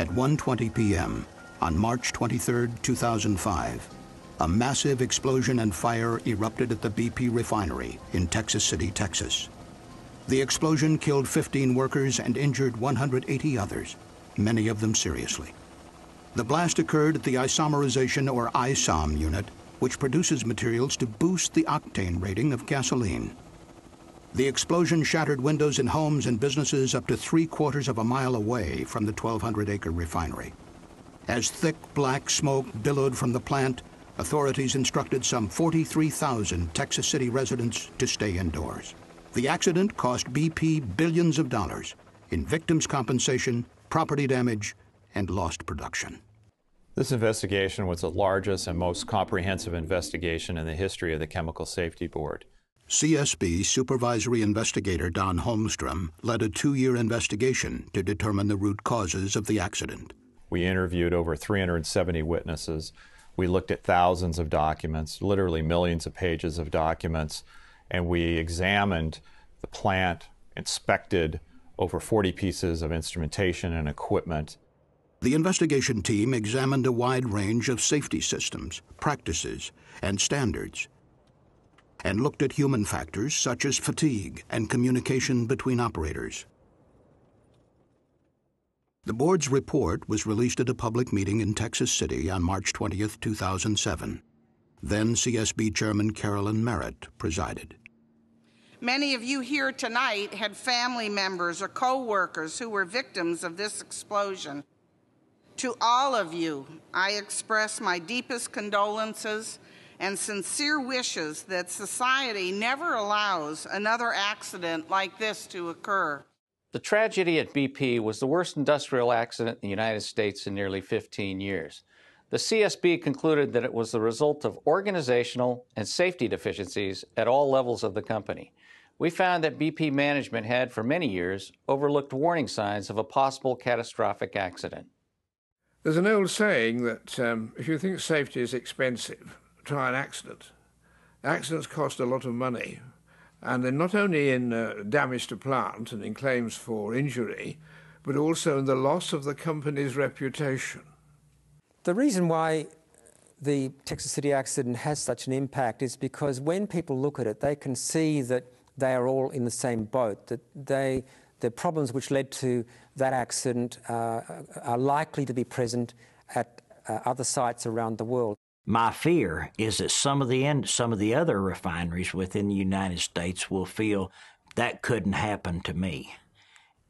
At 1.20 p.m. on March 23, 2005, a massive explosion and fire erupted at the BP refinery in Texas City, Texas. The explosion killed 15 workers and injured 180 others, many of them seriously. The blast occurred at the isomerization or ISOM unit, which produces materials to boost the octane rating of gasoline. The explosion shattered windows in homes and businesses up to three quarters of a mile away from the 1,200-acre refinery. As thick black smoke billowed from the plant, authorities instructed some 43,000 Texas City residents to stay indoors. The accident cost BP billions of dollars in victims' compensation, property damage, and lost production. This investigation was the largest and most comprehensive investigation in the history of the Chemical Safety Board. CSB supervisory investigator Don Holmstrom led a two-year investigation to determine the root causes of the accident. We interviewed over 370 witnesses. We looked at thousands of documents, literally millions of pages of documents, and we examined the plant, inspected over 40 pieces of instrumentation and equipment. The investigation team examined a wide range of safety systems, practices, and standards and looked at human factors such as fatigue and communication between operators. The board's report was released at a public meeting in Texas City on March 20, 2007. Then CSB Chairman Carolyn Merritt presided. Many of you here tonight had family members or co-workers who were victims of this explosion. To all of you, I express my deepest condolences and sincere wishes that society never allows another accident like this to occur. The tragedy at BP was the worst industrial accident in the United States in nearly 15 years. The CSB concluded that it was the result of organizational and safety deficiencies at all levels of the company. We found that BP management had, for many years, overlooked warning signs of a possible catastrophic accident. There's an old saying that um, if you think safety is expensive, try an accident. Accidents cost a lot of money, and they're not only in uh, damage to plant and in claims for injury, but also in the loss of the company's reputation. The reason why the Texas City accident has such an impact is because when people look at it, they can see that they are all in the same boat, that they, the problems which led to that accident uh, are likely to be present at uh, other sites around the world. My fear is that some of the some of the other refineries within the United States will feel that couldn't happen to me.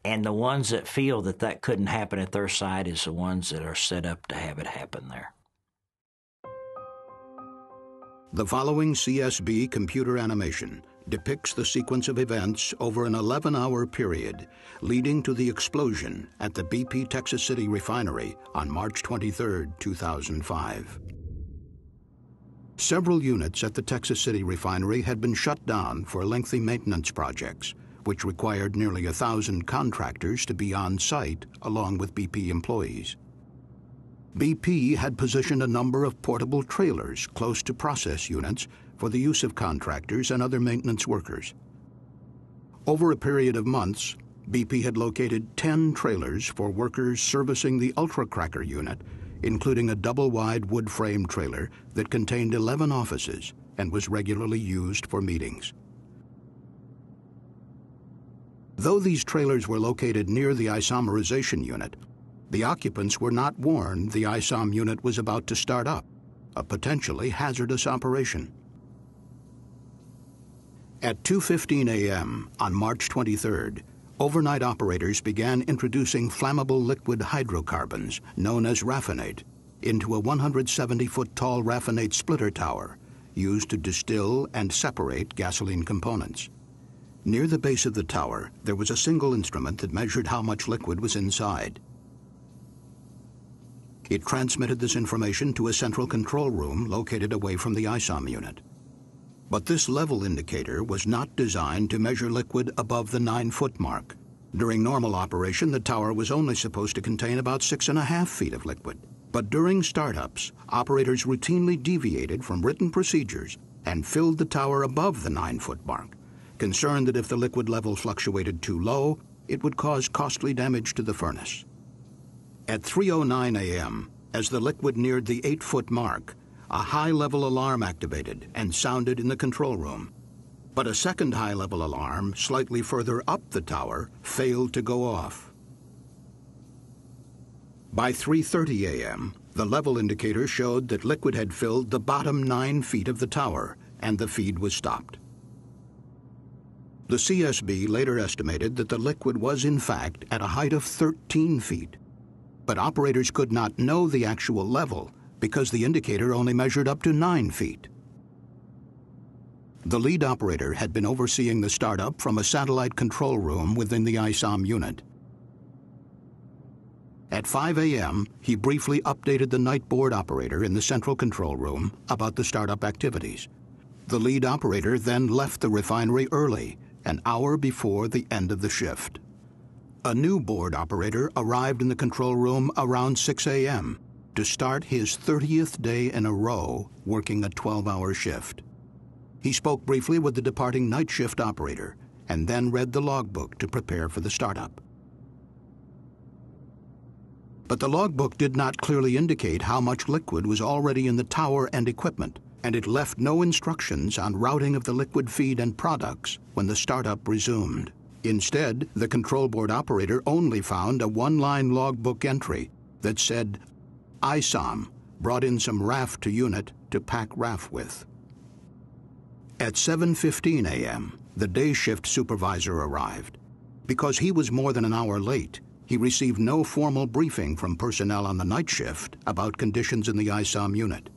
And the ones that feel that that couldn't happen at their site is the ones that are set up to have it happen there. The following CSB computer animation depicts the sequence of events over an 11-hour period leading to the explosion at the BP Texas City refinery on March 23, 2005. Several units at the Texas City refinery had been shut down for lengthy maintenance projects, which required nearly a thousand contractors to be on site along with BP employees. BP had positioned a number of portable trailers close to process units for the use of contractors and other maintenance workers. Over a period of months, BP had located 10 trailers for workers servicing the ultra-cracker unit including a double-wide wood-frame trailer that contained 11 offices and was regularly used for meetings. Though these trailers were located near the isomerization unit, the occupants were not warned the ISOM unit was about to start up, a potentially hazardous operation. At 2.15 a.m. on March 23rd, overnight operators began introducing flammable liquid hydrocarbons, known as raffinate, into a 170-foot tall raffinate splitter tower used to distill and separate gasoline components. Near the base of the tower, there was a single instrument that measured how much liquid was inside. It transmitted this information to a central control room located away from the ISOM unit. But this level indicator was not designed to measure liquid above the nine-foot mark. During normal operation, the tower was only supposed to contain about six and a half feet of liquid. But during startups, operators routinely deviated from written procedures and filled the tower above the nine-foot mark, concerned that if the liquid level fluctuated too low, it would cause costly damage to the furnace. At 3.09 a.m., as the liquid neared the eight-foot mark, a high-level alarm activated and sounded in the control room. But a second high-level alarm, slightly further up the tower, failed to go off. By 3.30 a.m., the level indicator showed that liquid had filled the bottom nine feet of the tower, and the feed was stopped. The CSB later estimated that the liquid was in fact at a height of 13 feet, but operators could not know the actual level because the indicator only measured up to 9 feet. The lead operator had been overseeing the startup from a satellite control room within the ISOM unit. At 5 a.m., he briefly updated the night board operator in the central control room about the startup activities. The lead operator then left the refinery early, an hour before the end of the shift. A new board operator arrived in the control room around 6 a.m. to start his 30th day in a row working a 12-hour shift. He spoke briefly with the departing night shift operator and then read the logbook to prepare for the startup. But the logbook did not clearly indicate how much liquid was already in the tower and equipment, and it left no instructions on routing of the liquid feed and products when the startup resumed. Instead, the control board operator only found a one-line logbook entry that said, ISOM brought in some RAF to unit to pack RAF with. At 7.15 a.m., the day shift supervisor arrived. Because he was more than an hour late, he received no formal briefing from personnel on the night shift about conditions in the ISOM unit.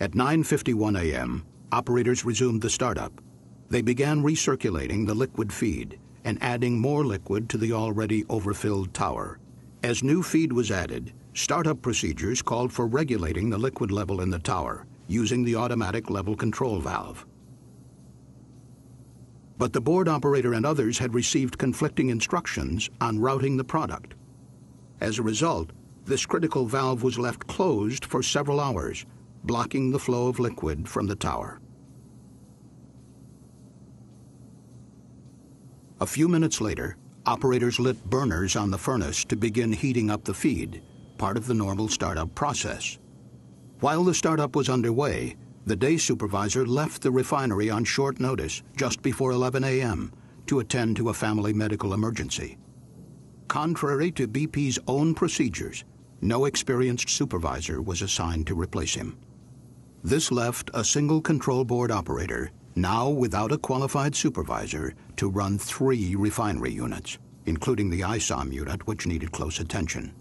At 9.51 a.m., operators resumed the startup. They began recirculating the liquid feed and adding more liquid to the already overfilled tower. As new feed was added, startup procedures called for regulating the liquid level in the tower using the automatic level control valve. But the board operator and others had received conflicting instructions on routing the product. As a result, this critical valve was left closed for several hours, blocking the flow of liquid from the tower. A few minutes later, operators lit burners on the furnace to begin heating up the feed, part of the normal startup process. While the startup was underway, the day supervisor left the refinery on short notice just before 11 a.m. to attend to a family medical emergency. Contrary to BP's own procedures, no experienced supervisor was assigned to replace him. This left a single control board operator, now without a qualified supervisor, to run three refinery units, including the ISOM unit, which needed close attention.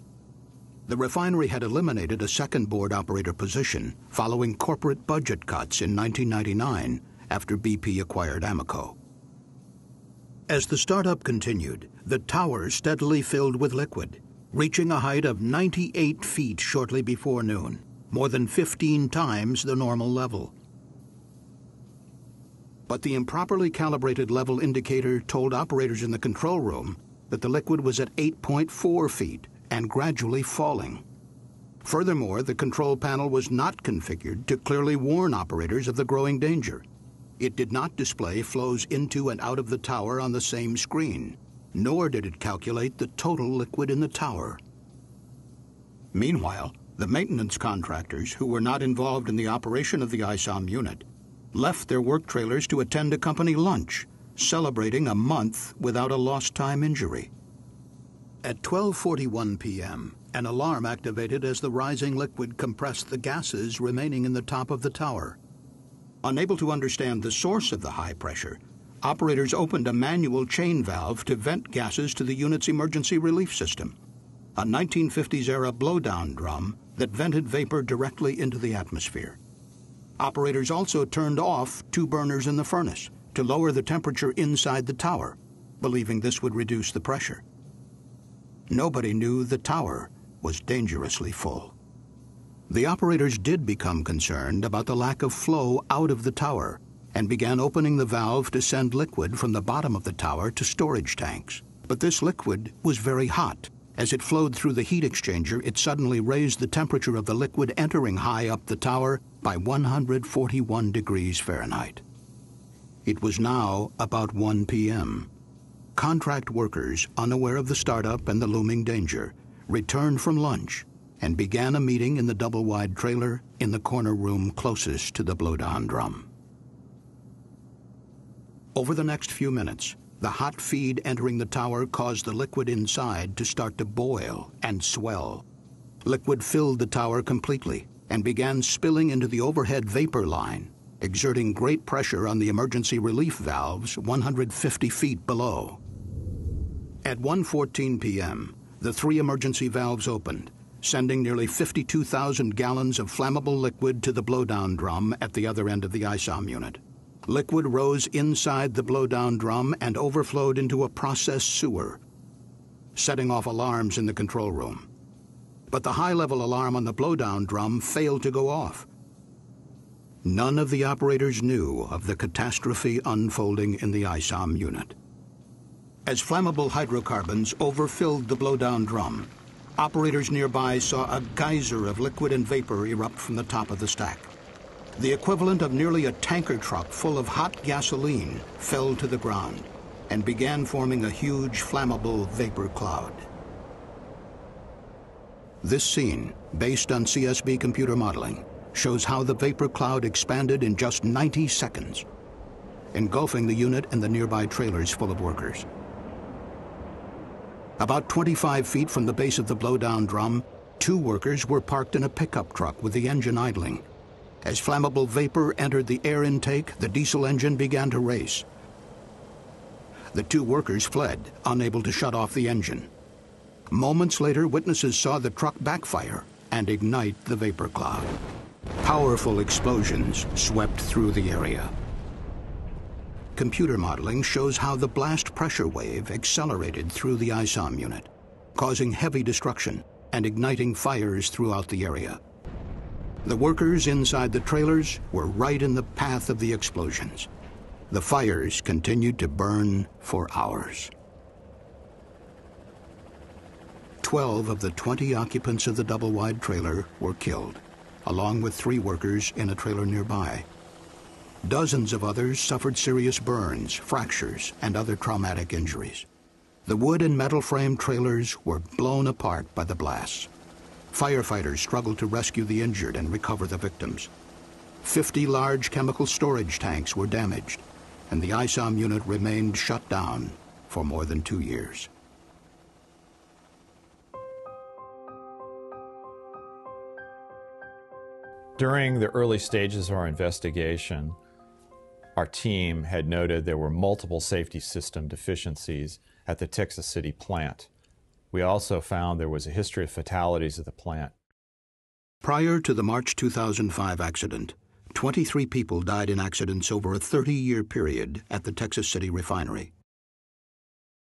The refinery had eliminated a second board operator position following corporate budget cuts in 1999 after BP acquired Amoco. As the startup continued, the tower steadily filled with liquid, reaching a height of 98 feet shortly before noon, more than 15 times the normal level. But the improperly calibrated level indicator told operators in the control room that the liquid was at 8.4 feet, and gradually falling. Furthermore, the control panel was not configured to clearly warn operators of the growing danger. It did not display flows into and out of the tower on the same screen, nor did it calculate the total liquid in the tower. Meanwhile, the maintenance contractors, who were not involved in the operation of the ISOM unit, left their work trailers to attend a company lunch, celebrating a month without a lost time injury. At 12:41 p.m., an alarm activated as the rising liquid compressed the gases remaining in the top of the tower. Unable to understand the source of the high pressure, operators opened a manual chain valve to vent gases to the unit's emergency relief system, a 1950s-era blowdown drum that vented vapor directly into the atmosphere. Operators also turned off two burners in the furnace to lower the temperature inside the tower, believing this would reduce the pressure. Nobody knew the tower was dangerously full. The operators did become concerned about the lack of flow out of the tower and began opening the valve to send liquid from the bottom of the tower to storage tanks. But this liquid was very hot. As it flowed through the heat exchanger, it suddenly raised the temperature of the liquid entering high up the tower by 141 degrees Fahrenheit. It was now about 1 p.m. Contract workers, unaware of the startup and the looming danger, returned from lunch and began a meeting in the double-wide trailer in the corner room closest to the blowdown drum. Over the next few minutes, the hot feed entering the tower caused the liquid inside to start to boil and swell. Liquid filled the tower completely and began spilling into the overhead vapor line, exerting great pressure on the emergency relief valves 150 feet below. At 1.14 p.m., the three emergency valves opened, sending nearly 52,000 gallons of flammable liquid to the blowdown drum at the other end of the ISOM unit. Liquid rose inside the blowdown drum and overflowed into a process sewer, setting off alarms in the control room. But the high-level alarm on the blowdown drum failed to go off. None of the operators knew of the catastrophe unfolding in the ISOM unit. As flammable hydrocarbons overfilled the blowdown drum, operators nearby saw a geyser of liquid and vapor erupt from the top of the stack. The equivalent of nearly a tanker truck full of hot gasoline fell to the ground and began forming a huge flammable vapor cloud. This scene, based on CSB computer modeling, shows how the vapor cloud expanded in just 90 seconds, engulfing the unit and the nearby trailers full of workers. About 25 feet from the base of the blowdown drum, two workers were parked in a pickup truck with the engine idling. As flammable vapor entered the air intake, the diesel engine began to race. The two workers fled, unable to shut off the engine. Moments later, witnesses saw the truck backfire and ignite the vapor cloud. Powerful explosions swept through the area. Computer modeling shows how the blast pressure wave accelerated through the ISOM unit, causing heavy destruction and igniting fires throughout the area. The workers inside the trailers were right in the path of the explosions. The fires continued to burn for hours. Twelve of the 20 occupants of the double-wide trailer were killed, along with three workers in a trailer nearby. Dozens of others suffered serious burns, fractures, and other traumatic injuries. The wood and metal frame trailers were blown apart by the blasts. Firefighters struggled to rescue the injured and recover the victims. 50 large chemical storage tanks were damaged, and the ISOM unit remained shut down for more than two years. During the early stages of our investigation, our team had noted there were multiple safety system deficiencies at the Texas City plant. We also found there was a history of fatalities at the plant. Prior to the March 2005 accident, 23 people died in accidents over a 30-year period at the Texas City refinery.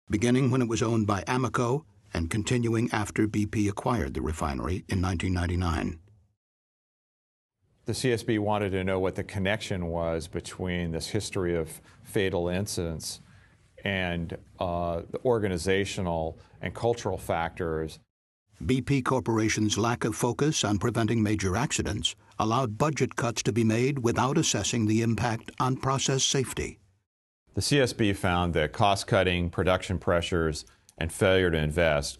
Beginning when it was owned by Amoco and continuing after BP acquired the refinery in 1999. The CSB wanted to know what the connection was between this history of fatal incidents and uh, the organizational and cultural factors. BP Corporation's lack of focus on preventing major accidents allowed budget cuts to be made without assessing the impact on process safety. The CSB found that cost cutting, production pressures, and failure to invest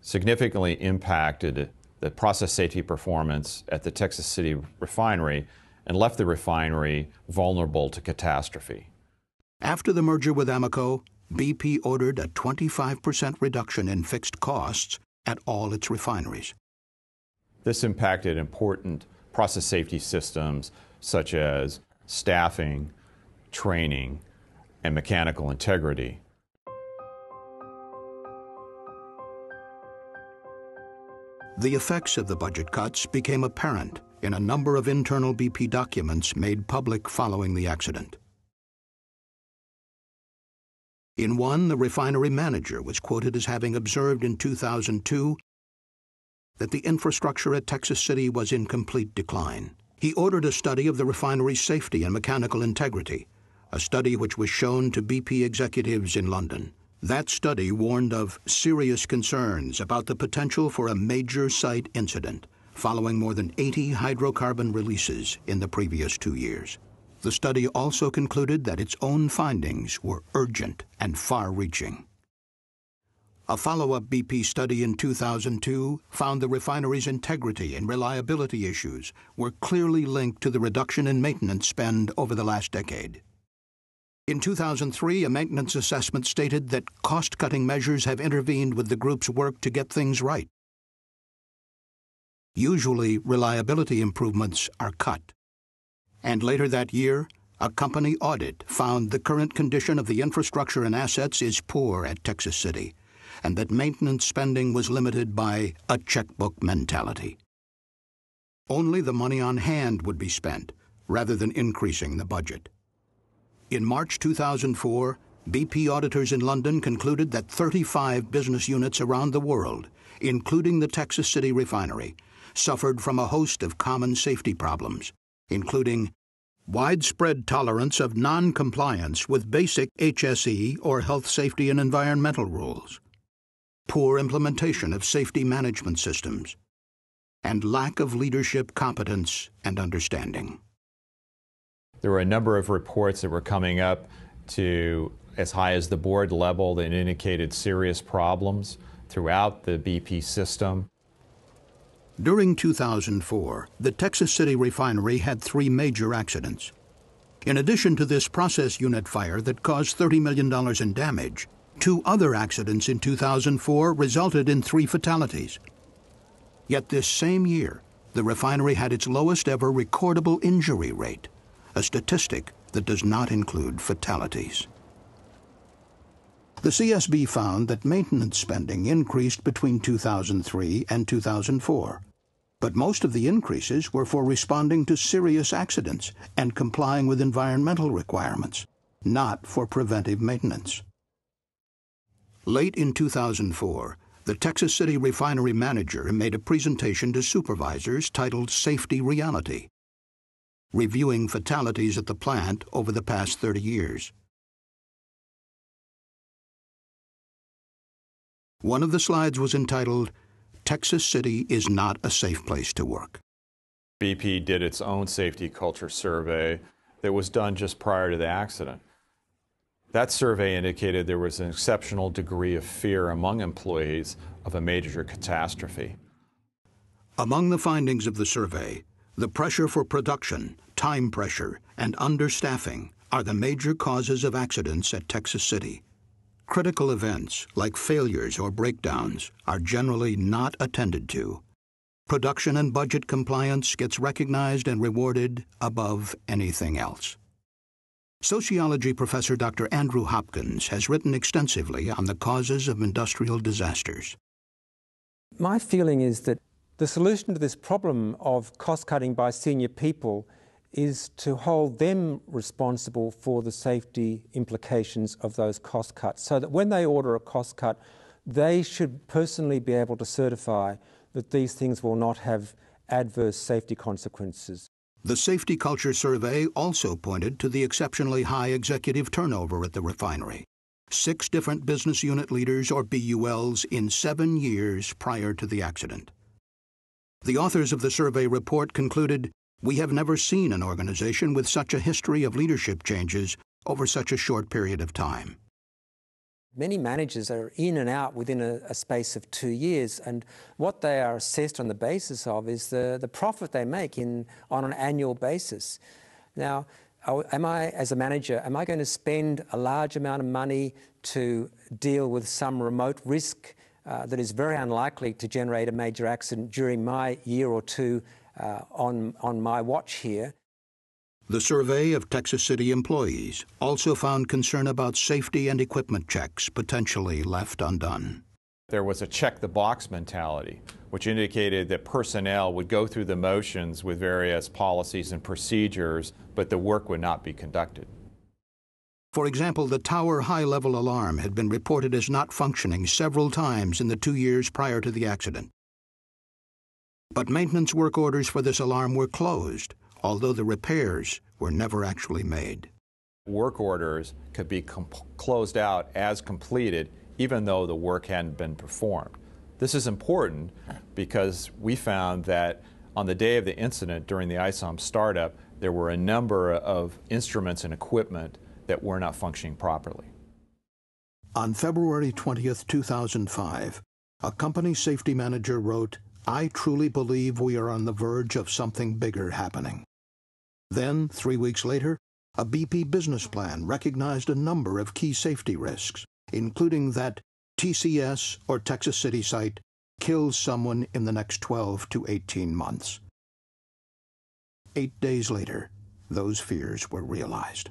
significantly impacted the process safety performance at the Texas City refinery and left the refinery vulnerable to catastrophe. After the merger with Amoco, BP ordered a 25% reduction in fixed costs at all its refineries. This impacted important process safety systems such as staffing, training, and mechanical integrity. The effects of the budget cuts became apparent in a number of internal BP documents made public following the accident. In one, the refinery manager was quoted as having observed in 2002 that the infrastructure at Texas City was in complete decline. He ordered a study of the refinery's safety and mechanical integrity, a study which was shown to BP executives in London. That study warned of serious concerns about the potential for a major site incident following more than 80 hydrocarbon releases in the previous two years. The study also concluded that its own findings were urgent and far reaching. A follow up BP study in 2002 found the refinery's integrity and reliability issues were clearly linked to the reduction in maintenance spend over the last decade. In 2003, a maintenance assessment stated that cost cutting measures have intervened with the group's work to get things right. Usually, reliability improvements are cut. And later that year, a company audit found the current condition of the infrastructure and assets is poor at Texas City and that maintenance spending was limited by a checkbook mentality. Only the money on hand would be spent, rather than increasing the budget. In March 2004, BP auditors in London concluded that 35 business units around the world, including the Texas City refinery, suffered from a host of common safety problems, including widespread tolerance of non-compliance with basic HSE or health safety and environmental rules, poor implementation of safety management systems, and lack of leadership competence and understanding. There were a number of reports that were coming up to as high as the board level that indicated serious problems throughout the BP system. During 2004, the Texas City refinery had three major accidents. In addition to this process unit fire that caused $30 million in damage, Two other accidents in 2004 resulted in three fatalities. Yet this same year, the refinery had its lowest ever recordable injury rate, a statistic that does not include fatalities. The CSB found that maintenance spending increased between 2003 and 2004, but most of the increases were for responding to serious accidents and complying with environmental requirements, not for preventive maintenance. Late in 2004, the Texas City refinery manager made a presentation to supervisors titled Safety Reality, reviewing fatalities at the plant over the past 30 years. One of the slides was entitled, Texas City is not a safe place to work. BP did its own safety culture survey that was done just prior to the accident. That survey indicated there was an exceptional degree of fear among employees of a major catastrophe. Among the findings of the survey, the pressure for production, time pressure, and understaffing are the major causes of accidents at Texas City. Critical events, like failures or breakdowns, are generally not attended to. Production and budget compliance gets recognized and rewarded above anything else. Sociology professor Dr. Andrew Hopkins has written extensively on the causes of industrial disasters. My feeling is that the solution to this problem of cost cutting by senior people is to hold them responsible for the safety implications of those cost cuts so that when they order a cost cut, they should personally be able to certify that these things will not have adverse safety consequences. The Safety Culture Survey also pointed to the exceptionally high executive turnover at the refinery. Six different business unit leaders, or BULs, in seven years prior to the accident. The authors of the survey report concluded We have never seen an organization with such a history of leadership changes over such a short period of time. Many managers are in and out within a, a, space of two years, and what they are assessed on the basis of is the, the profit they make in, on an annual basis. Now, am I, as a manager, am I going to spend a large amount of money to deal with some remote risk uh, that is very unlikely to generate a major accident during my year or two uh, on, on my watch here? The survey of Texas City employees also found concern about safety and equipment checks potentially left undone. There was a check the box mentality, which indicated that personnel would go through the motions with various policies and procedures, but the work would not be conducted. For example, the tower high level alarm had been reported as not functioning several times in the two years prior to the accident. But maintenance work orders for this alarm were closed although the repairs were never actually made. Work orders could be closed out as completed even though the work hadn't been performed. This is important because we found that on the day of the incident during the ISOM startup, there were a number of instruments and equipment that were not functioning properly. On February 20th, 2005, a company safety manager wrote, I truly believe we are on the verge of something bigger happening. Then, three weeks later, a BP business plan recognized a number of key safety risks, including that TCS or Texas City site kills someone in the next 12 to 18 months. Eight days later, those fears were realized.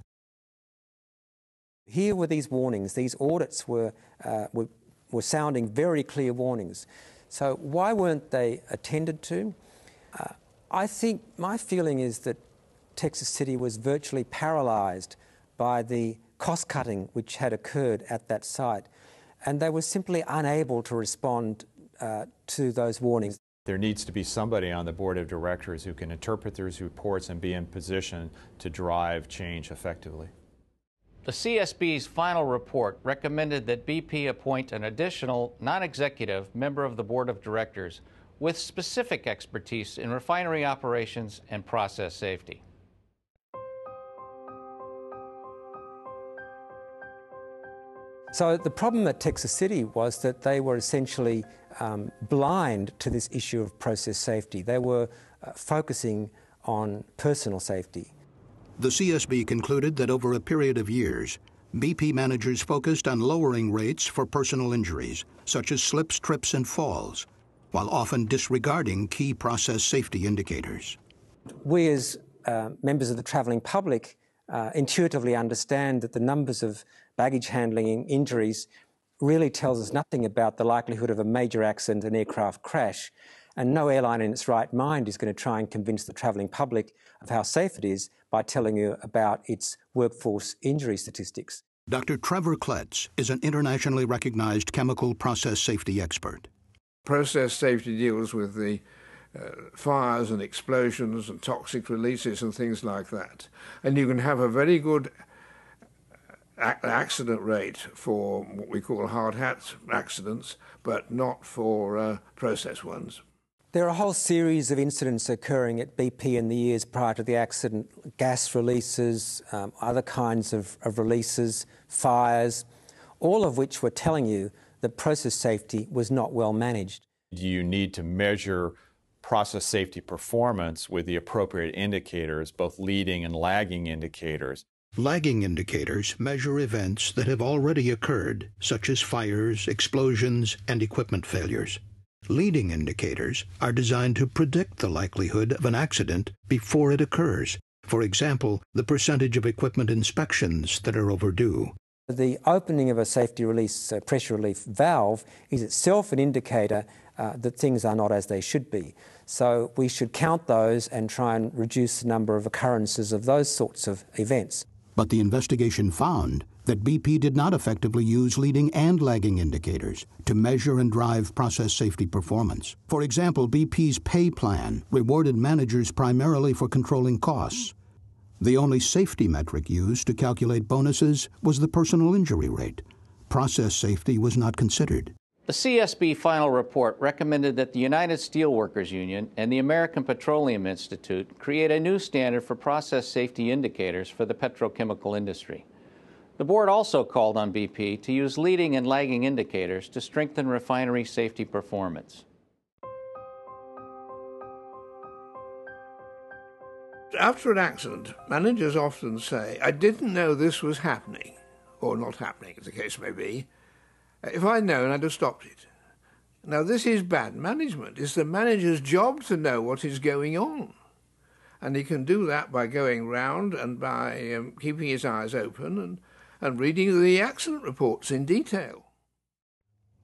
Here were these warnings. These audits were, uh, were, were sounding very clear warnings. So why weren't they attended to? Uh, I think my feeling is that Texas City was virtually paralysed by the cost cutting which had occurred at that site, and they were simply unable to respond uh, to those warnings. There needs to be somebody on the board of directors who can interpret those reports and be in position to drive change effectively. The CSB's final report recommended that BP appoint an additional non executive member of the board of directors with specific expertise in refinery operations and process safety. So the problem at Texas City was that they were essentially um, blind to this issue of process safety. They were uh, focusing on personal safety. The CSB concluded that over a period of years, BP managers focused on lowering rates for personal injuries, such as slips, trips, and falls, while often disregarding key process safety indicators. We, as uh, members of the travelling public, uh, intuitively understand that the numbers of baggage handling injuries really tells us nothing about the likelihood of a major accident, an aircraft crash. And no airline in its right mind is going to try and convince the travelling public of how safe it is by telling you about its workforce injury statistics. Dr. Trevor Kletz is an internationally recognized chemical process safety expert. Process safety deals with the uh, fires and explosions and toxic releases and things like that. And you can have a very good accident rate for what we call hard hat accidents, but not for uh, process ones. There are a whole series of incidents occurring at BP in the years prior to the accident gas releases, um, other kinds of, of releases, fires, all of which were telling you that process safety was not well managed. Do you need to measure process safety performance with the appropriate indicators, both leading and lagging indicators. Lagging indicators measure events that have already occurred, such as fires, explosions, and equipment failures. Leading indicators are designed to predict the likelihood of an accident before it occurs. For example, the percentage of equipment inspections that are overdue. The opening of a safety release uh, pressure relief valve is itself an indicator uh, that things are not as they should be. So we should count those and try and reduce the number of occurrences of those sorts of events. But the investigation found that BP did not effectively use leading and lagging indicators to measure and drive process safety performance. For example, BP's pay plan rewarded managers primarily for controlling costs. The only safety metric used to calculate bonuses was the personal injury rate. Process safety was not considered. The CSB final report recommended that the United Steelworkers Union and the American Petroleum Institute create a new standard for process safety indicators for the petrochemical industry. The board also called on BP to use leading and lagging indicators to strengthen refinery safety performance. After an accident, managers often say, I didn't know this was happening, or not happening, as the case may be. If I'd known, I'd have stopped it. Now, this is bad management. It's the manager's job to know what is going on. And he can do that by going round and by um, keeping his eyes open and, and reading the accident reports in detail.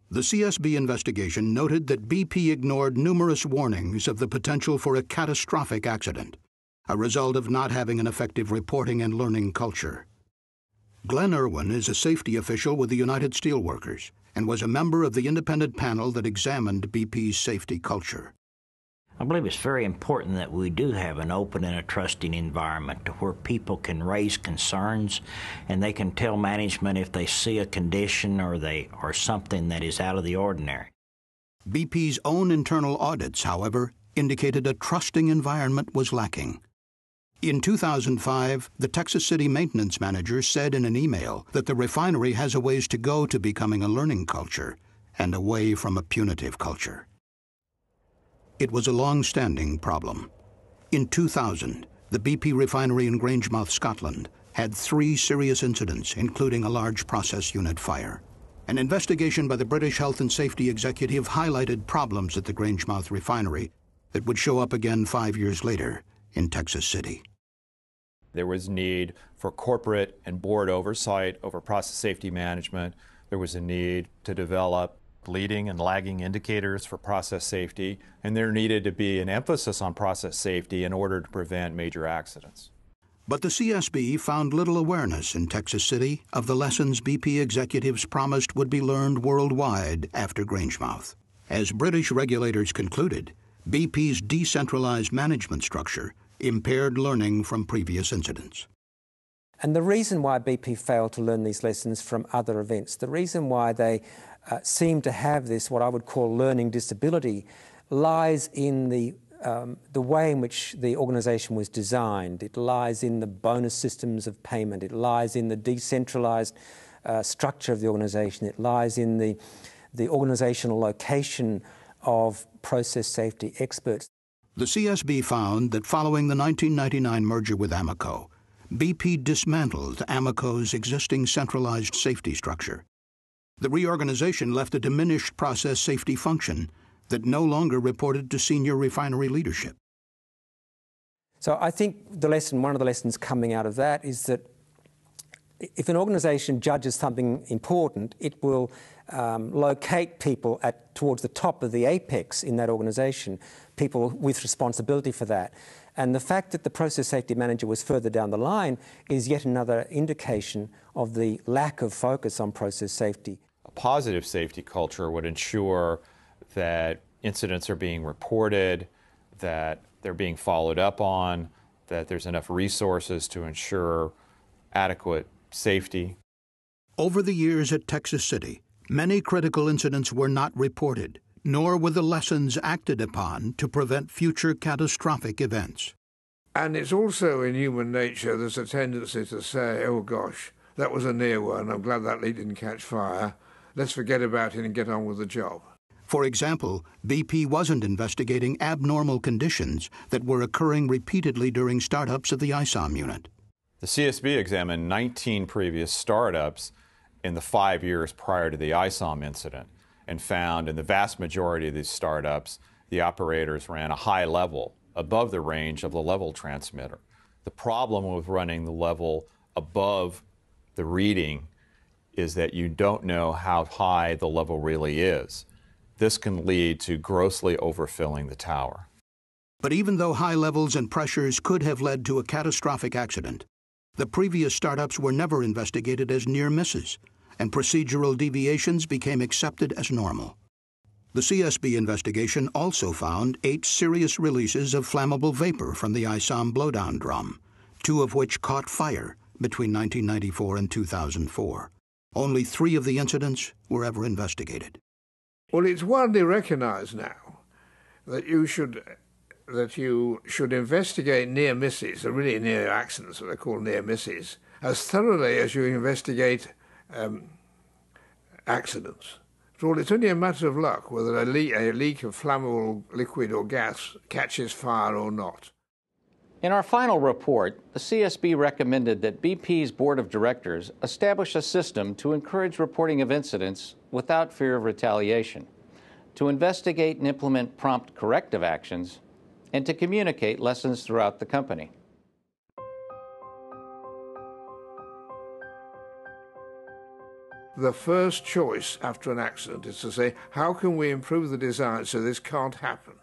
The CSB investigation noted that BP ignored numerous warnings of the potential for a catastrophic accident, a result of not having an effective reporting and learning culture. Glenn Erwin is a safety official with the United Steelworkers and was a member of the independent panel that examined BP's safety culture. I believe it's very important that we do have an open and a trusting environment to where people can raise concerns and they can tell management if they see a condition or they or something that is out of the ordinary. BP's own internal audits, however, indicated a trusting environment was lacking. In 2005, the Texas City maintenance manager said in an email that the refinery has a ways to go to becoming a learning culture and away from a punitive culture. It was a long standing problem. In 2000, the BP refinery in Grangemouth, Scotland, had three serious incidents, including a large process unit fire. An investigation by the British Health and Safety Executive highlighted problems at the Grangemouth refinery that would show up again five years later in Texas City. There was need for corporate and board oversight over process safety management. There was a need to develop leading and lagging indicators for process safety, and there needed to be an emphasis on process safety in order to prevent major accidents. But the CSB found little awareness in Texas City of the lessons BP executives promised would be learned worldwide after Grangemouth. As British regulators concluded, BP's decentralized management structure impaired learning from previous incidents. And the reason why BP failed to learn these lessons from other events, the reason why they uh, seem to have this, what I would call learning disability, lies in the, um, the way in which the organisation was designed. It lies in the bonus systems of payment. It lies in the decentralised uh, structure of the organisation. It lies in the, the organisational location of process safety experts. The CSB found that following the 1999 merger with Amoco, BP dismantled Amoco's existing centralized safety structure. The reorganization left a diminished process safety function that no longer reported to senior refinery leadership. So I think the lesson, one of the lessons coming out of that is that if an organisation judges something important, it will um, locate people at towards the top of the apex in that organisation people with responsibility for that. And the fact that the process safety manager was further down the line is yet another indication of the lack of focus on process safety. A positive safety culture would ensure that incidents are being reported, that they're being followed up on, that there's enough resources to ensure adequate safety. Over the years at Texas City, many critical incidents were not reported nor were the lessons acted upon to prevent future catastrophic events. And it's also in human nature there's a tendency to say, oh gosh, that was a near one, I'm glad that lead didn't catch fire. Let's forget about it and get on with the job. For example, BP wasn't investigating abnormal conditions that were occurring repeatedly during startups of the ISOM unit. The CSB examined 19 previous startups in the five years prior to the ISOM incident and found in the vast majority of these startups, the operators ran a high level above the range of the level transmitter. The problem with running the level above the reading is that you don't know how high the level really is. This can lead to grossly overfilling the tower. But even though high levels and pressures could have led to a catastrophic accident, the previous startups were never investigated as near misses and procedural deviations became accepted as normal. The CSB investigation also found eight serious releases of flammable vapor from the ISOM blowdown drum, two of which caught fire between 1994 and 2004. Only three of the incidents were ever investigated. Well, it's widely recognized now that you should that you should investigate near misses, or really near accidents, what they call near misses, as thoroughly as you investigate um, accidents. After all, it's only a matter of luck whether a leak, a leak of flammable liquid or gas catches fire or not. In our final report, the CSB recommended that BP's Board of Directors establish a system to encourage reporting of incidents without fear of retaliation, to investigate and implement prompt corrective actions, and to communicate lessons throughout the company. the first choice after an accident is to say, how can we improve the design so this can't happen?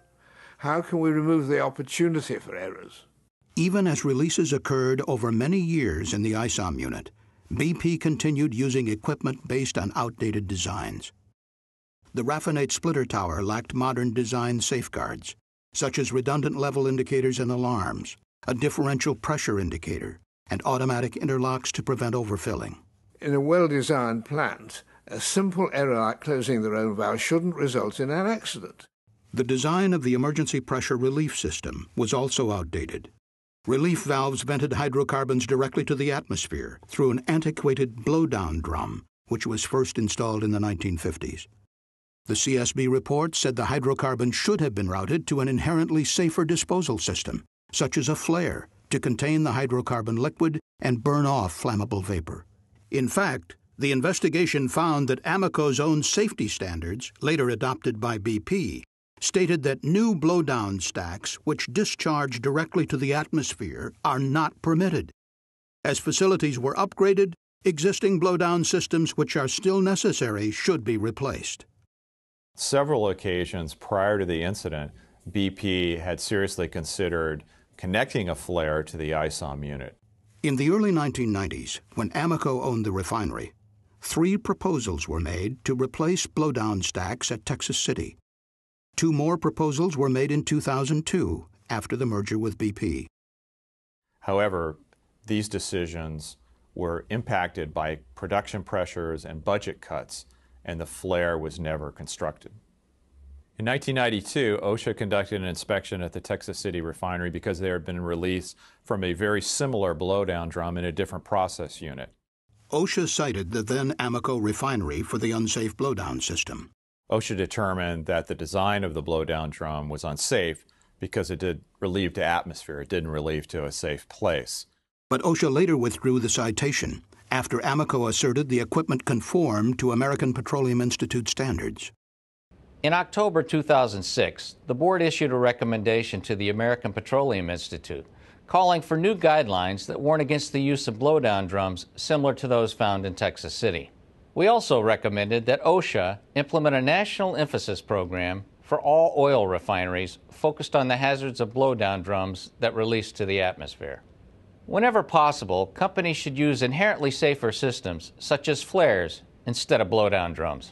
How can we remove the opportunity for errors? Even as releases occurred over many years in the ISOM unit, BP continued using equipment based on outdated designs. The raffinate splitter tower lacked modern design safeguards, such as redundant level indicators and alarms, a differential pressure indicator, and automatic interlocks to prevent overfilling in a well-designed plant, a simple error like closing the own valve shouldn't result in an accident. The design of the emergency pressure relief system was also outdated. Relief valves vented hydrocarbons directly to the atmosphere through an antiquated blowdown drum, which was first installed in the 1950s. The CSB report said the hydrocarbon should have been routed to an inherently safer disposal system, such as a flare, to contain the hydrocarbon liquid and burn off flammable vapor. In fact, the investigation found that Amoco's own safety standards, later adopted by BP, stated that new blowdown stacks which discharge directly to the atmosphere are not permitted. As facilities were upgraded, existing blowdown systems which are still necessary should be replaced. Several occasions prior to the incident, BP had seriously considered connecting a flare to the ISOM unit. In the early 1990s, when Amoco owned the refinery, three proposals were made to replace blowdown stacks at Texas City. Two more proposals were made in 2002 after the merger with BP. However, these decisions were impacted by production pressures and budget cuts and the flare was never constructed. In 1992, OSHA conducted an inspection at the Texas City refinery because there had been release from a very similar blowdown drum in a different process unit. OSHA cited the then Amoco refinery for the unsafe blowdown system. OSHA determined that the design of the blowdown drum was unsafe because it did relieve to atmosphere, it didn't relieve to a safe place. But OSHA later withdrew the citation after Amoco asserted the equipment conformed to American Petroleum Institute standards. In October 2006, the board issued a recommendation to the American Petroleum Institute calling for new guidelines that warn against the use of blowdown drums similar to those found in Texas City. We also recommended that OSHA implement a national emphasis program for all oil refineries focused on the hazards of blowdown drums that release to the atmosphere. Whenever possible, companies should use inherently safer systems, such as flares, instead of blowdown drums.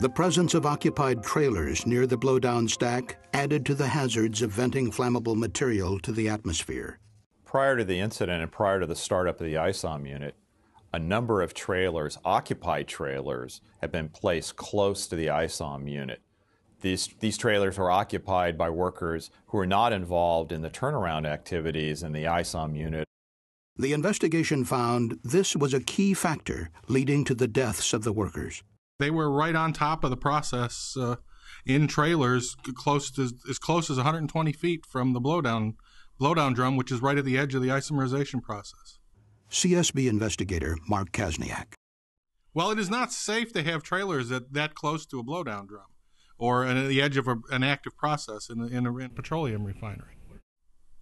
The presence of occupied trailers near the blowdown stack added to the hazards of venting flammable material to the atmosphere. Prior to the incident and prior to the startup of the ISOM unit, a number of trailers, occupied trailers, had been placed close to the ISOM unit. These, these trailers were occupied by workers who were not involved in the turnaround activities in the ISOM unit. The investigation found this was a key factor leading to the deaths of the workers. They were right on top of the process uh, in trailers, close to as close as 120 feet from the blowdown blowdown drum, which is right at the edge of the isomerization process. CSB investigator Mark Kaszniak. Well, it is not safe to have trailers that, that close to a blowdown drum or at the edge of a, an active process in a, in a petroleum refinery.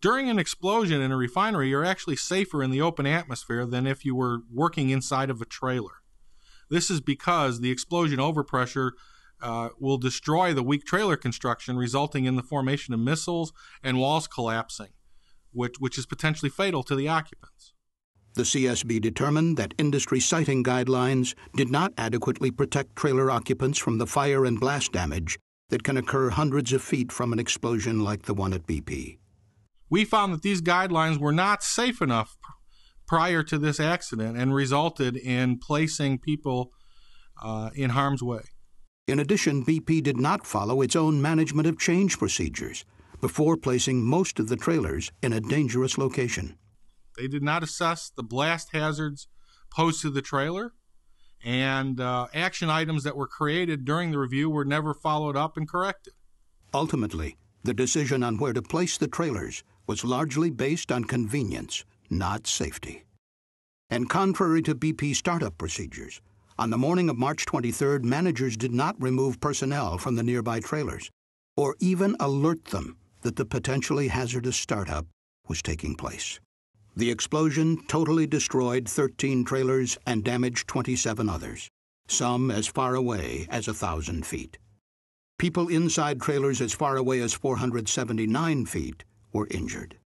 During an explosion in a refinery, you're actually safer in the open atmosphere than if you were working inside of a trailer. This is because the explosion overpressure uh, will destroy the weak trailer construction, resulting in the formation of missiles and walls collapsing, which, which is potentially fatal to the occupants. The CSB determined that industry siting guidelines did not adequately protect trailer occupants from the fire and blast damage that can occur hundreds of feet from an explosion like the one at BP. We found that these guidelines were not safe enough prior to this accident and resulted in placing people uh, in harm's way. In addition, BP did not follow its own management of change procedures before placing most of the trailers in a dangerous location. They did not assess the blast hazards posed to the trailer, and uh, action items that were created during the review were never followed up and corrected. Ultimately, the decision on where to place the trailers was largely based on convenience, not safety. And contrary to BP startup procedures, on the morning of March 23rd, managers did not remove personnel from the nearby trailers or even alert them that the potentially hazardous startup was taking place. The explosion totally destroyed 13 trailers and damaged 27 others, some as far away as a thousand feet. People inside trailers as far away as 479 feet were injured.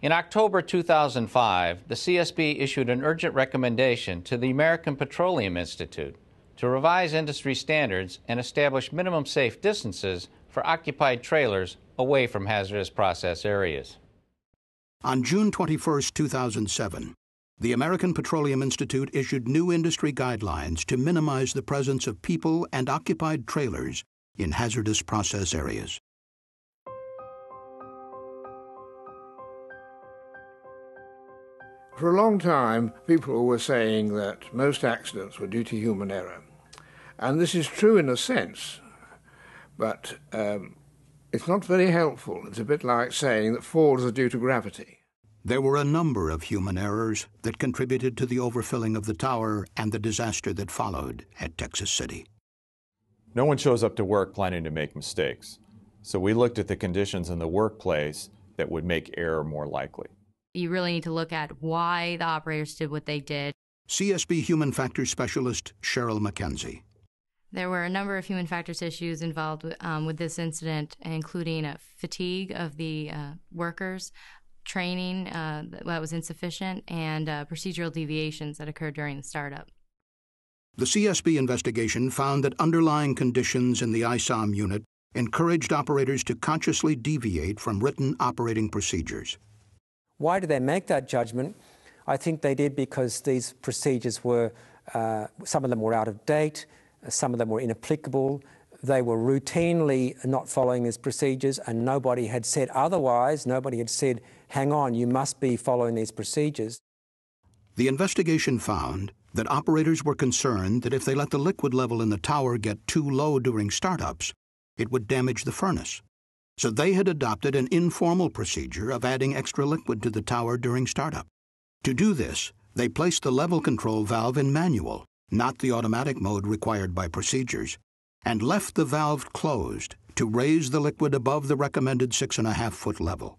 In October 2005, the CSB issued an urgent recommendation to the American Petroleum Institute to revise industry standards and establish minimum safe distances for occupied trailers away from hazardous process areas. On June 21, 2007, the American Petroleum Institute issued new industry guidelines to minimize the presence of people and occupied trailers in hazardous process areas. For a long time, people were saying that most accidents were due to human error. And this is true in a sense, but um, it's not very helpful. It's a bit like saying that falls are due to gravity. There were a number of human errors that contributed to the overfilling of the tower and the disaster that followed at Texas City. No one shows up to work planning to make mistakes. So we looked at the conditions in the workplace that would make error more likely. You really need to look at why the operators did what they did. CSB Human Factors Specialist Cheryl McKenzie. There were a number of human factors issues involved with, um, with this incident, including a fatigue of the uh, workers, training uh, that was insufficient, and uh, procedural deviations that occurred during the startup. The CSB investigation found that underlying conditions in the ISOM unit encouraged operators to consciously deviate from written operating procedures. Why did they make that judgment? I think they did because these procedures were, uh, some of them were out of date, some of them were inapplicable, they were routinely not following these procedures, and nobody had said otherwise. Nobody had said, hang on, you must be following these procedures. The investigation found that operators were concerned that if they let the liquid level in the tower get too low during startups, it would damage the furnace. So they had adopted an informal procedure of adding extra liquid to the tower during startup. To do this, they placed the level control valve in manual, not the automatic mode required by procedures, and left the valve closed to raise the liquid above the recommended six and a half foot level.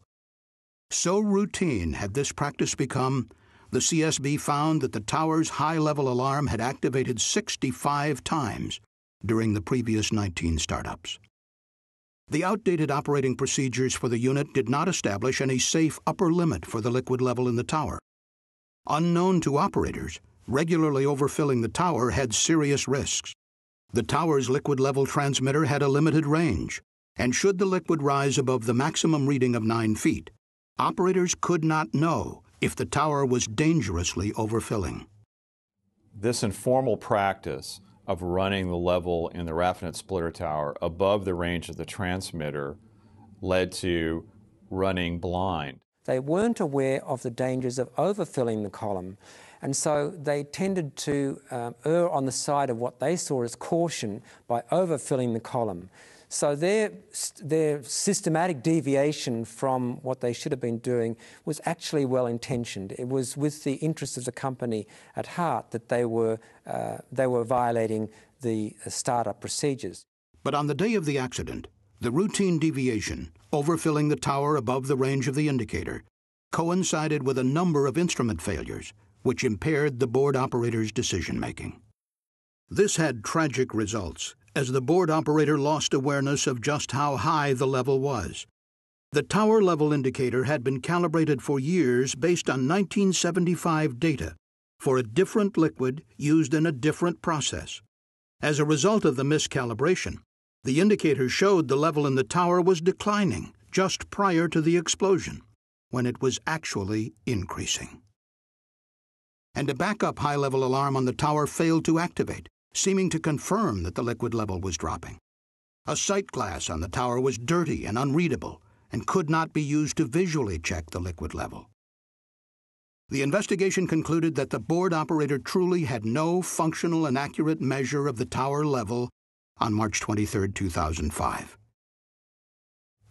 So routine had this practice become, the CSB found that the tower's high level alarm had activated 65 times during the previous 19 startups. The outdated operating procedures for the unit did not establish any safe upper limit for the liquid level in the tower. Unknown to operators, regularly overfilling the tower had serious risks. The tower's liquid level transmitter had a limited range, and should the liquid rise above the maximum reading of 9 feet, operators could not know if the tower was dangerously overfilling. This informal practice of running the level in the raffinate splitter tower above the range of the transmitter led to running blind. They weren't aware of the dangers of overfilling the column and so they tended to um, err on the side of what they saw as caution by overfilling the column. So their, their systematic deviation from what they should have been doing was actually well intentioned. It was with the interests of the company at heart that they were, uh, they were violating the uh, startup procedures. But on the day of the accident, the routine deviation, overfilling the tower above the range of the indicator, coincided with a number of instrument failures which impaired the board operator's decision making. This had tragic results, as the board operator lost awareness of just how high the level was. The tower level indicator had been calibrated for years based on 1975 data for a different liquid used in a different process. As a result of the miscalibration, the indicator showed the level in the tower was declining just prior to the explosion, when it was actually increasing and a backup high level alarm on the tower failed to activate, seeming to confirm that the liquid level was dropping. A sight glass on the tower was dirty and unreadable and could not be used to visually check the liquid level. The investigation concluded that the board operator truly had no functional and accurate measure of the tower level on March 23, 2005.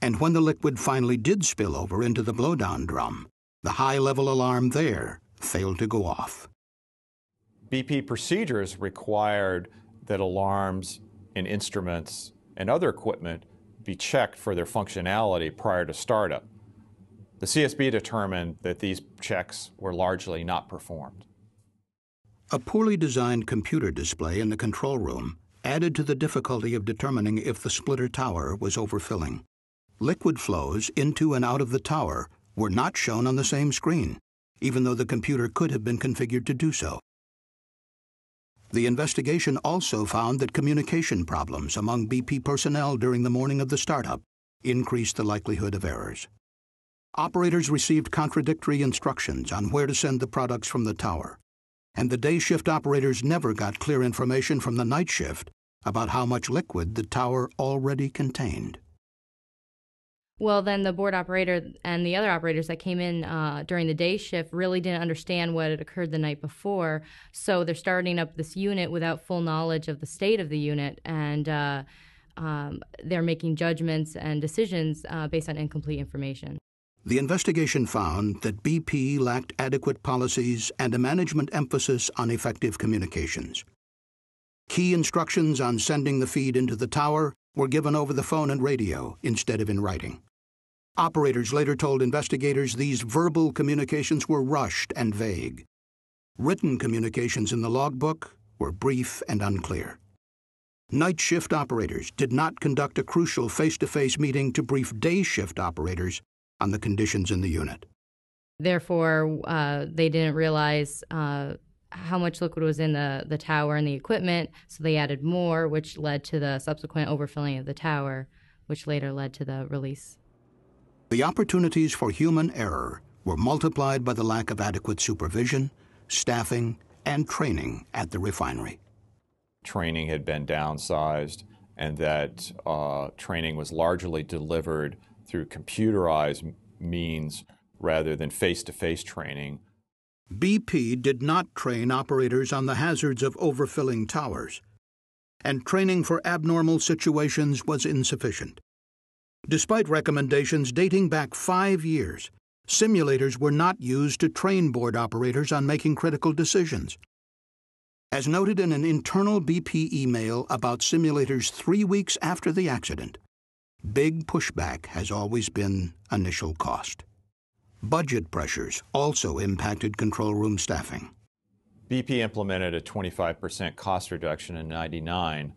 And when the liquid finally did spill over into the blowdown drum, the high level alarm there failed to go off. BP procedures required that alarms and instruments and other equipment be checked for their functionality prior to startup. The CSB determined that these checks were largely not performed. A poorly designed computer display in the control room added to the difficulty of determining if the splitter tower was overfilling. Liquid flows into and out of the tower were not shown on the same screen even though the computer could have been configured to do so. The investigation also found that communication problems among BP personnel during the morning of the startup increased the likelihood of errors. Operators received contradictory instructions on where to send the products from the tower, and the day shift operators never got clear information from the night shift about how much liquid the tower already contained. Well, then the board operator and the other operators that came in uh, during the day shift really didn't understand what had occurred the night before. So they're starting up this unit without full knowledge of the state of the unit, and uh, um, they're making judgments and decisions uh, based on incomplete information. The investigation found that BP lacked adequate policies and a management emphasis on effective communications. Key instructions on sending the feed into the tower were given over the phone and radio instead of in writing. Operators later told investigators these verbal communications were rushed and vague. Written communications in the logbook were brief and unclear. Night shift operators did not conduct a crucial face to face meeting to brief day shift operators on the conditions in the unit. Therefore, uh, they didn't realize uh, how much liquid was in the, the tower and the equipment, so they added more, which led to the subsequent overfilling of the tower, which later led to the release. The opportunities for human error were multiplied by the lack of adequate supervision, staffing, and training at the refinery. Training had been downsized, and that uh, training was largely delivered through computerized means rather than face to face training. BP did not train operators on the hazards of overfilling towers, and training for abnormal situations was insufficient. Despite recommendations dating back five years, simulators were not used to train board operators on making critical decisions. As noted in an internal BP email about simulators three weeks after the accident, Big pushback has always been initial cost. Budget pressures also impacted control room staffing. BP implemented a 25% cost reduction in 99.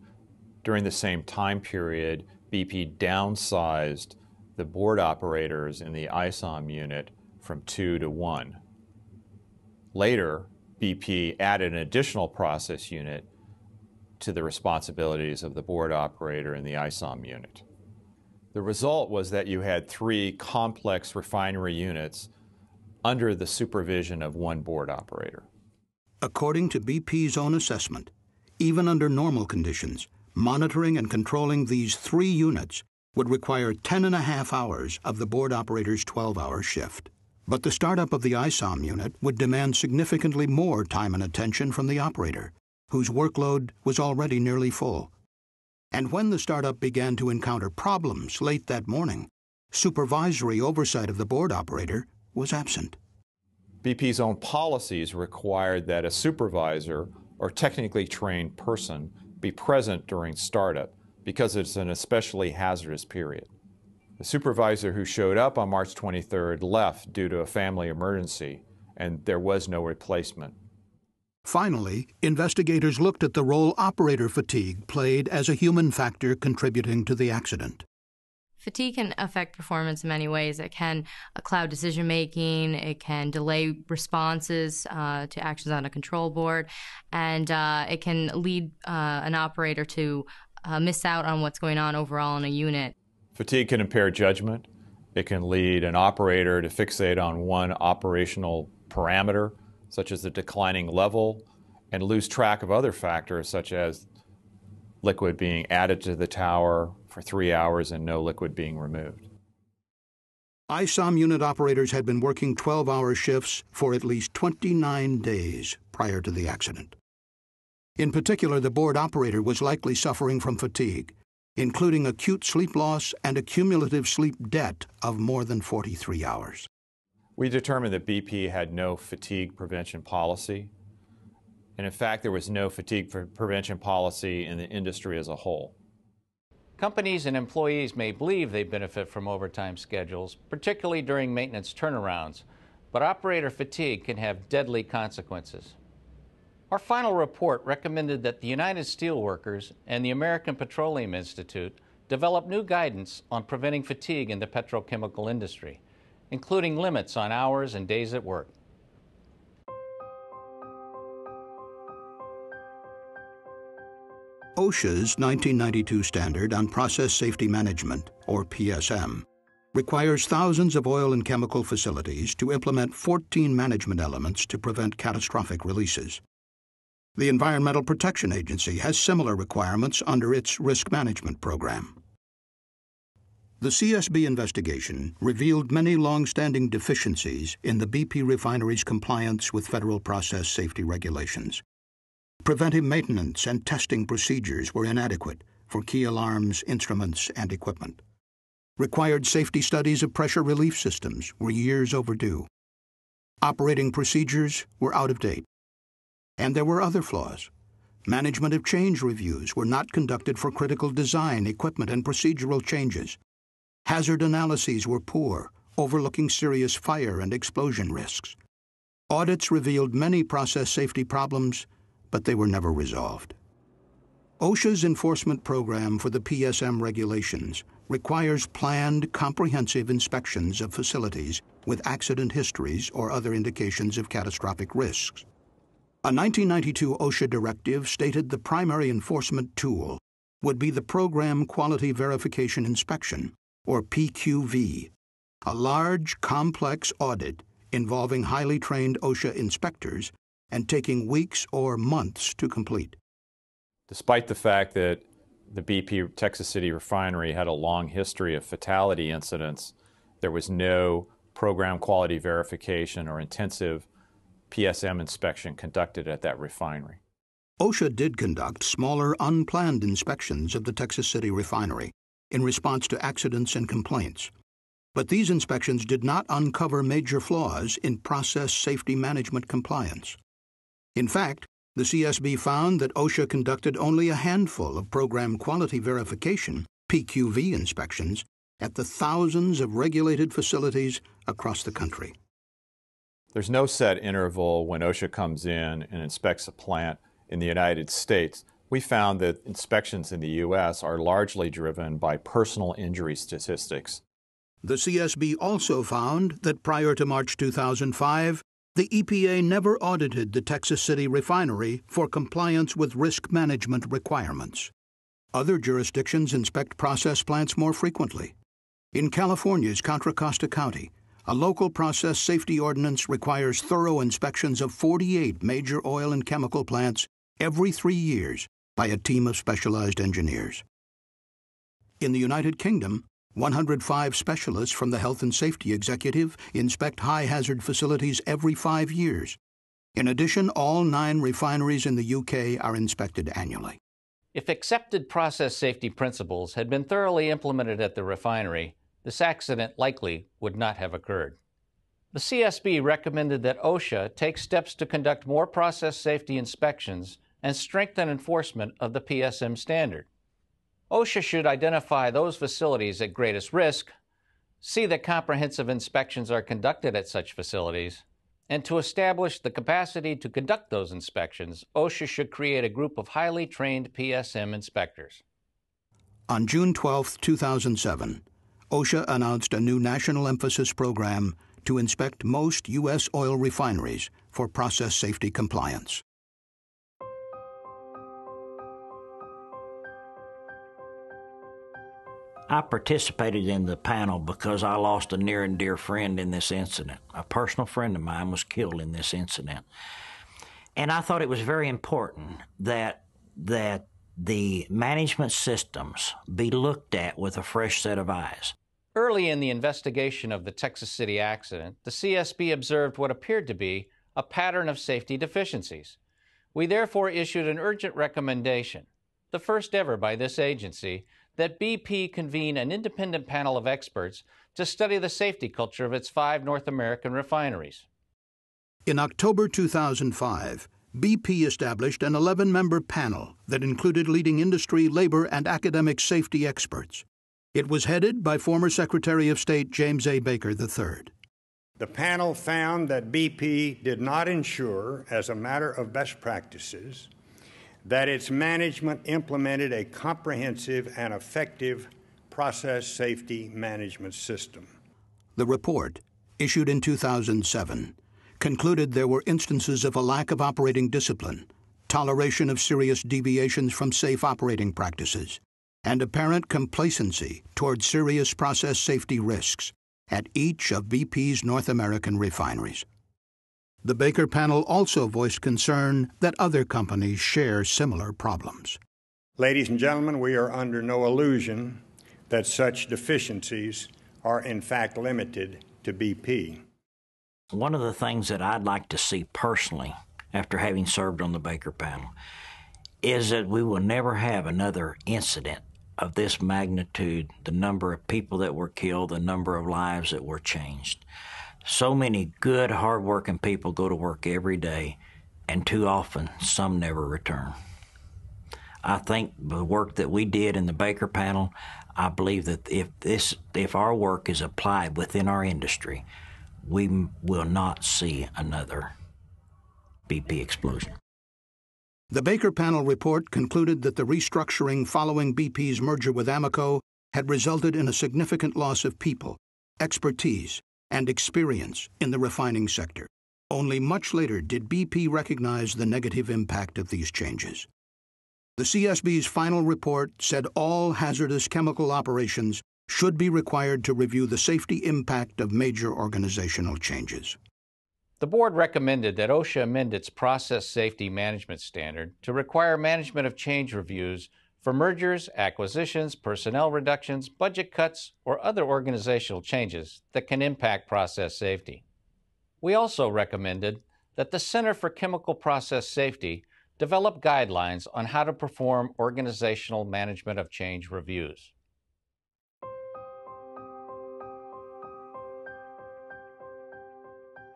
During the same time period, BP downsized the board operators in the ISOM unit from two to one. Later, BP added an additional process unit to the responsibilities of the board operator in the ISOM unit. The result was that you had three complex refinery units under the supervision of one board operator. According to BP's own assessment, even under normal conditions, monitoring and controlling these three units would require 10 and a half hours of the board operator's 12 hour shift. But the startup of the ISOM unit would demand significantly more time and attention from the operator, whose workload was already nearly full. And when the startup began to encounter problems late that morning, supervisory oversight of the board operator was absent. BP's own policies required that a supervisor or technically trained person be present during startup because it's an especially hazardous period. The supervisor who showed up on March 23rd left due to a family emergency, and there was no replacement. Finally, investigators looked at the role operator fatigue played as a human factor contributing to the accident. Fatigue can affect performance in many ways. It can uh, cloud decision making, it can delay responses uh, to actions on a control board, and uh, it can lead uh, an operator to uh, miss out on what's going on overall in a unit. Fatigue can impair judgment. It can lead an operator to fixate on one operational parameter such as the declining level, and lose track of other factors such as liquid being added to the tower for three hours and no liquid being removed. ISOM unit operators had been working 12 hour shifts for at least 29 days prior to the accident. In particular, the board operator was likely suffering from fatigue, including acute sleep loss and a cumulative sleep debt of more than 43 hours. We determined that BP had no fatigue prevention policy. And in fact, there was no fatigue for prevention policy in the industry as a whole. Companies and employees may believe they benefit from overtime schedules, particularly during maintenance turnarounds, but operator fatigue can have deadly consequences. Our final report recommended that the United Steelworkers and the American Petroleum Institute develop new guidance on preventing fatigue in the petrochemical industry including limits on hours and days at work. OSHA's 1992 standard on process safety management, or PSM, requires thousands of oil and chemical facilities to implement 14 management elements to prevent catastrophic releases. The Environmental Protection Agency has similar requirements under its risk management program. The CSB investigation revealed many long-standing deficiencies in the BP refinery's compliance with federal process safety regulations. Preventive maintenance and testing procedures were inadequate for key alarms, instruments, and equipment. Required safety studies of pressure relief systems were years overdue. Operating procedures were out of date. And there were other flaws. Management of change reviews were not conducted for critical design, equipment, and procedural changes. Hazard analyses were poor, overlooking serious fire and explosion risks. Audits revealed many process safety problems, but they were never resolved. OSHA's enforcement program for the PSM regulations requires planned, comprehensive inspections of facilities with accident histories or other indications of catastrophic risks. A 1992 OSHA directive stated the primary enforcement tool would be the Program Quality Verification Inspection, or PQV, a large, complex audit involving highly trained OSHA inspectors and taking weeks or months to complete despite the fact that the BP Texas City refinery had a long history of fatality incidents, there was no program quality verification or intensive PSM inspection conducted at that refinery. OSHA did conduct smaller, unplanned inspections of the Texas City refinery in response to accidents and complaints. But these inspections did not uncover major flaws in process safety management compliance. In fact, the CSB found that OSHA conducted only a handful of program quality verification PQV inspections at the thousands of regulated facilities across the country. There's no set interval when OSHA comes in and inspects a plant in the United States. We found that inspections in the U.S. are largely driven by personal injury statistics. The CSB also found that prior to March 2005, the EPA never audited the Texas City refinery for compliance with risk management requirements. Other jurisdictions inspect process plants more frequently. In California's Contra Costa County, a local process safety ordinance requires thorough inspections of 48 major oil and chemical plants every three years by a team of specialized engineers. In the United Kingdom, 105 specialists from the Health and Safety Executive inspect high hazard facilities every five years. In addition, all nine refineries in the UK are inspected annually. If accepted process safety principles had been thoroughly implemented at the refinery, this accident likely would not have occurred. The CSB recommended that OSHA take steps to conduct more process safety inspections and strengthen enforcement of the PSM standard. OSHA should identify those facilities at greatest risk, see that comprehensive inspections are conducted at such facilities, and to establish the capacity to conduct those inspections, OSHA should create a group of highly trained PSM inspectors. On June 12, 2007, OSHA announced a new national emphasis program to inspect most U.S. oil refineries for process safety compliance. I participated in the panel because I lost a near and dear friend in this incident. A personal friend of mine was killed in this incident. And I thought it was very important that that the management systems be looked at with a fresh set of eyes. Early in the investigation of the Texas City accident, the CSB observed what appeared to be a pattern of safety deficiencies. We therefore issued an urgent recommendation, the first ever by this agency, that BP convene an independent panel of experts to study the safety culture of its five North American refineries. In October 2005, BP established an 11 member panel that included leading industry, labor, and academic safety experts. It was headed by former Secretary of State James A. Baker III. The panel found that BP did not ensure, as a matter of best practices, that its management implemented a comprehensive and effective process safety management system. The report, issued in 2007, concluded there were instances of a lack of operating discipline, toleration of serious deviations from safe operating practices, and apparent complacency toward serious process safety risks at each of BP's North American refineries. The Baker panel also voiced concern that other companies share similar problems. Ladies and gentlemen, we are under no illusion that such deficiencies are in fact limited to BP. One of the things that I'd like to see personally, after having served on the Baker panel, is that we will never have another incident of this magnitude the number of people that were killed, the number of lives that were changed. So many good, hardworking people go to work every day, and too often some never return. I think the work that we did in the Baker panel, I believe that if this, if our work is applied within our industry, we will not see another BP explosion. The Baker panel report concluded that the restructuring following BP's merger with Amoco had resulted in a significant loss of people, expertise, and experience in the refining sector. Only much later did BP recognize the negative impact of these changes. The CSB's final report said all hazardous chemical operations should be required to review the safety impact of major organizational changes. The board recommended that OSHA amend its process safety management standard to require management of change reviews for mergers, acquisitions, personnel reductions, budget cuts, or other organizational changes that can impact process safety. We also recommended that the Center for Chemical Process Safety develop guidelines on how to perform organizational management of change reviews.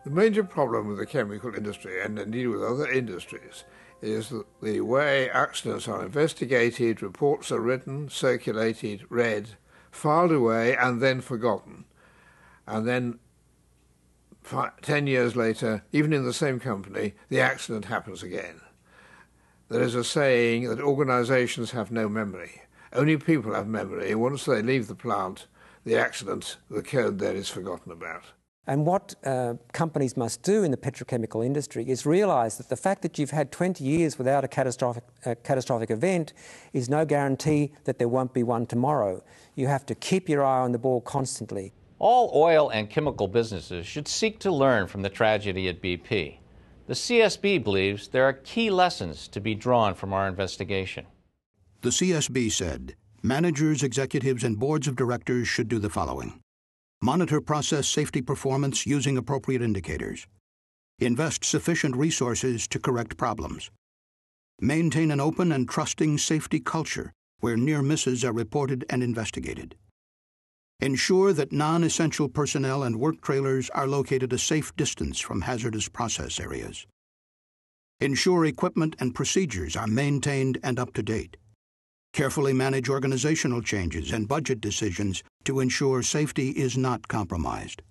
The major problem with the chemical industry, and indeed with other industries, is the way accidents are investigated, reports are written, circulated, read, filed away, and then forgotten. And then, five, ten years later, even in the same company, the accident happens again. There is a saying that organizations have no memory. Only people have memory. Once they leave the plant, the accident, the code there is forgotten about. And what uh, companies must do in the petrochemical industry is realise that the fact that you've had 20 years without a catastrophic, uh, catastrophic event is no guarantee that there won't be one tomorrow. You have to keep your eye on the ball constantly. All oil and chemical businesses should seek to learn from the tragedy at BP. The CSB believes there are key lessons to be drawn from our investigation. The CSB said managers, executives, and boards of directors should do the following Monitor process safety performance using appropriate indicators. Invest sufficient resources to correct problems. Maintain an open and trusting safety culture where near misses are reported and investigated. Ensure that non essential personnel and work trailers are located a safe distance from hazardous process areas. Ensure equipment and procedures are maintained and up to date. Carefully manage organizational changes and budget decisions to ensure safety is not compromised.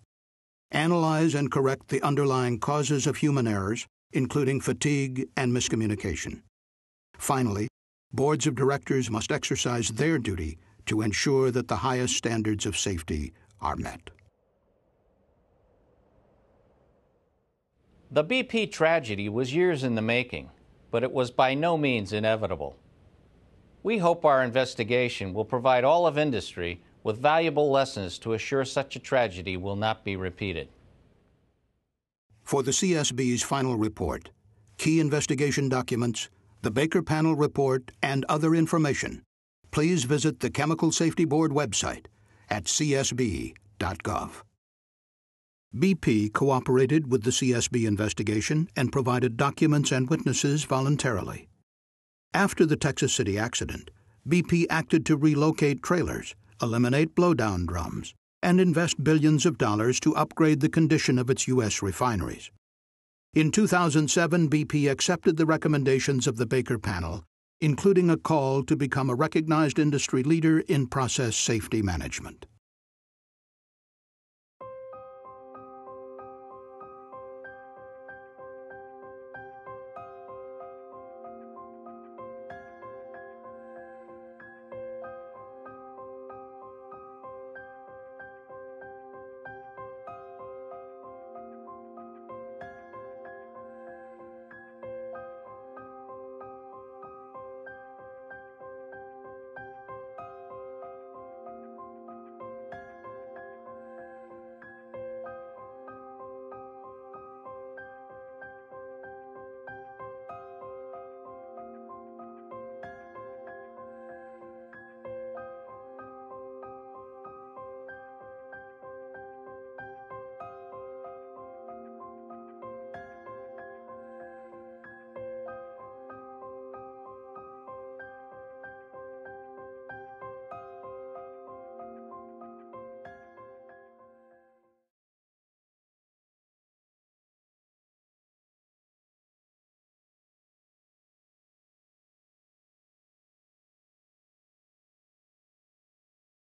Analyze and correct the underlying causes of human errors, including fatigue and miscommunication. Finally, boards of directors must exercise their duty to ensure that the highest standards of safety are met. The BP tragedy was years in the making, but it was by no means inevitable. We hope our investigation will provide all of industry with valuable lessons to assure such a tragedy will not be repeated. For the CSB's final report, key investigation documents, the Baker Panel report, and other information, please visit the Chemical Safety Board website at csb.gov. BP cooperated with the CSB investigation and provided documents and witnesses voluntarily. After the Texas City accident, BP acted to relocate trailers, eliminate blowdown drums, and invest billions of dollars to upgrade the condition of its U.S. refineries. In 2007, BP accepted the recommendations of the Baker panel, including a call to become a recognized industry leader in process safety management.